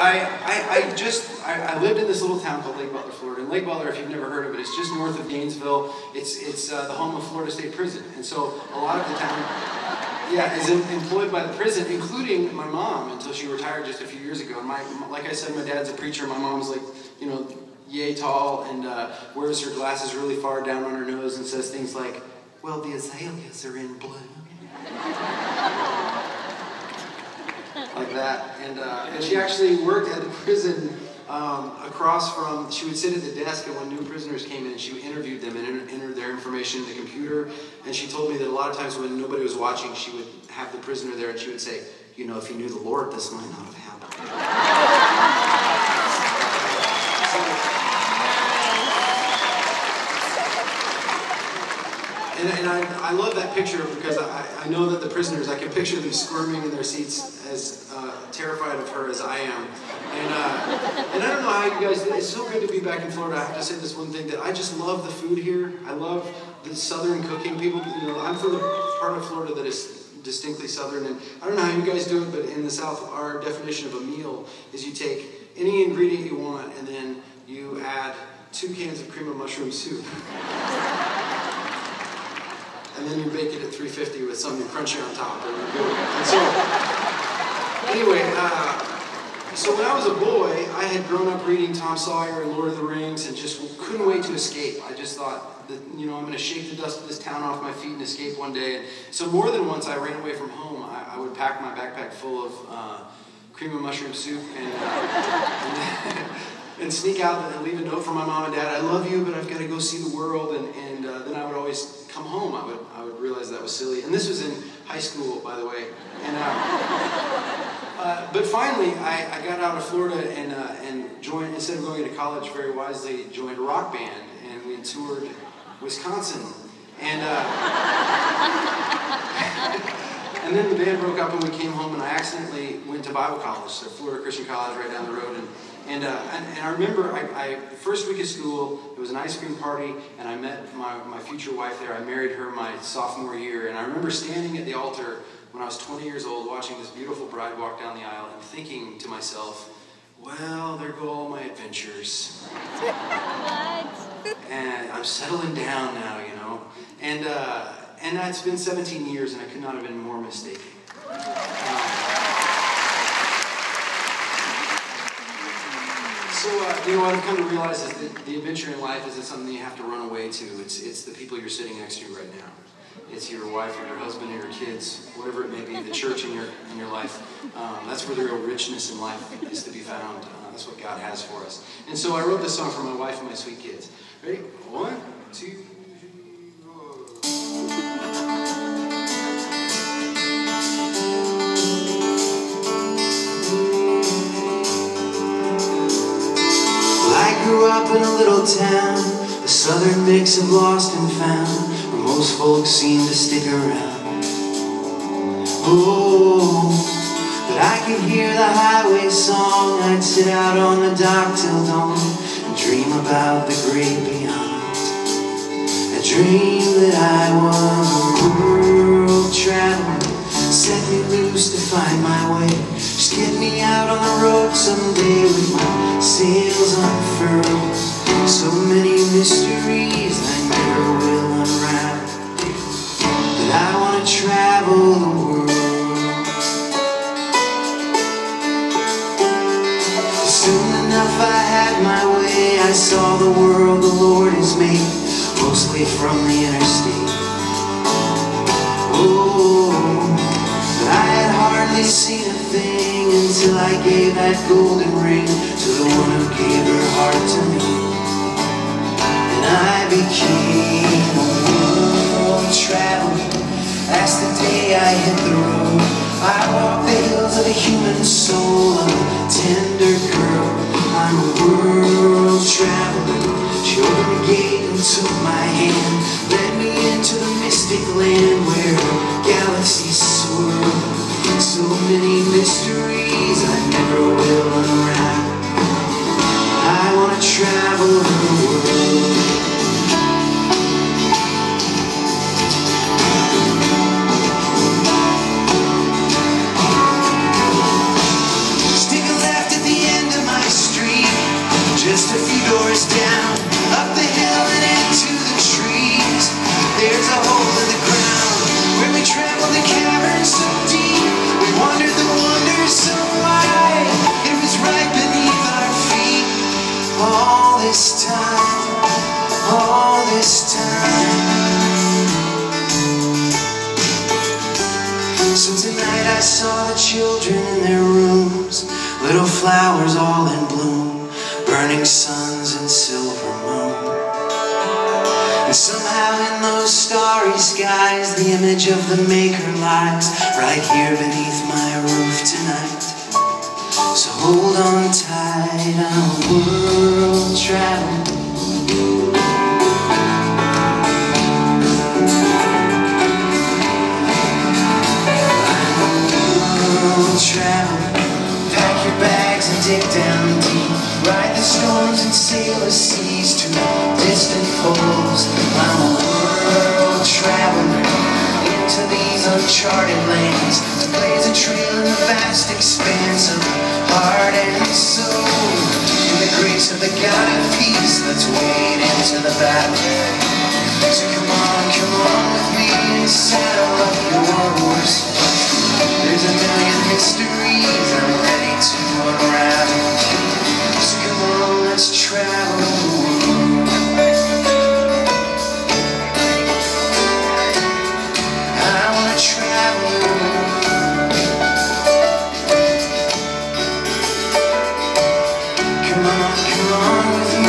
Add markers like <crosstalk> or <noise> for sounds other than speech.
I, I, I just I, I, lived in this little town called Lake Butler, Florida. And Lake Butler, if you've never heard of it, it's just north of Gainesville. It's it's uh, the home of Florida State Prison, and so a lot of the town, yeah, is in, employed by the prison, including my mom until she retired just a few years ago. And my like I said, my dad's a preacher. My mom's like you know yay tall and uh, wears her glasses really far down on her nose and says things like, "Well, the azaleas are in bloom." That. And, uh, and she actually worked at the prison um, across from, she would sit at the desk and when new prisoners came in, she interviewed them and entered their information in the computer. And she told me that a lot of times when nobody was watching, she would have the prisoner there and she would say, you know, if you knew the Lord, this might not have happened. And, and I, I love that picture because I, I know that the prisoners, I can picture them squirming in their seats as uh, terrified of her as I am. And, uh, and I don't know how you guys, it's so good to be back in Florida. I have to say this one thing that I just love the food here. I love the southern cooking. People, you know, I'm from the part of Florida that is distinctly southern. And I don't know how you guys do it, but in the South, our definition of a meal is you take any ingredient you want and then you add two cans of cream of mushroom soup <laughs> and then you bake it at 350 with something crunchy on top. And, you and so, <laughs> anyway, uh, so when I was a boy, I had grown up reading Tom Sawyer and Lord of the Rings and just couldn't wait to escape. I just thought that, you know, I'm going to shake the dust of this town off my feet and escape one day. And so more than once I ran away from home. I, I would pack my backpack full of uh, cream of mushroom soup and, uh, and <laughs> and sneak out and leave a note for my mom and dad. I love you, but I've got to go see the world. And, and uh, then I would always come home. I would, I would realize that was silly. And this was in high school, by the way. And, uh, <laughs> uh, but finally, I, I, got out of Florida and, uh, and joined, instead of going to college very wisely, joined a rock band. And we toured Wisconsin. And, uh, <laughs> and then the band broke up and we came home and I accidentally went to Bible college, so Florida Christian College right down the road. And, and, uh, and, and, I remember I, I, first week of school, it was an ice cream party, and I met my, my future wife there. I married her my sophomore year, and I remember standing at the altar when I was 20 years old, watching this beautiful bride walk down the aisle, and thinking to myself, well, there go all my adventures. <laughs> what? and I'm settling down now, you know. And, uh, and it's been 17 years, and I could not have been more mistaken. So, uh, you know, what I've come to realize is that the adventure in life isn't something you have to run away to. It's, it's the people you're sitting next to right now. It's your wife or your husband or your kids, whatever it may be, the church in your, in your life. Um, that's where the real richness in life is to be found. Uh, that's what God has for us. And so I wrote this song for my wife and my sweet kids. Ready? One, two, grew up in a little town, a southern mix of lost and found, where most folks seem to stick around. Oh, but I could hear the highway song, I'd sit out on the dock till dawn and dream about the great beyond. A dream that I was a world traveler, set me loose to find my way. Get me out on the road someday with my sails unfurled. So many mysteries I never will unravel. But I want to travel I gave that golden ring to the one who gave her heart to me. And I became a world traveler as the day I hit the road. I walked the hills of a human soul, a tender girl. I'm a world traveler. She opened the gate and took my hand, led me into the mystic land where galaxies swirl. So many mysteries to children in their rooms, little flowers all in bloom, burning suns and silver moon. And somehow in those starry skies, the image of the Maker lies right here beneath my roof tonight. So hold on tight, I'm world traveling. Uncharted lands blaze a trail in the vast expanse of heart and soul. In the grace of the God of peace, let's wade into the battle. my drums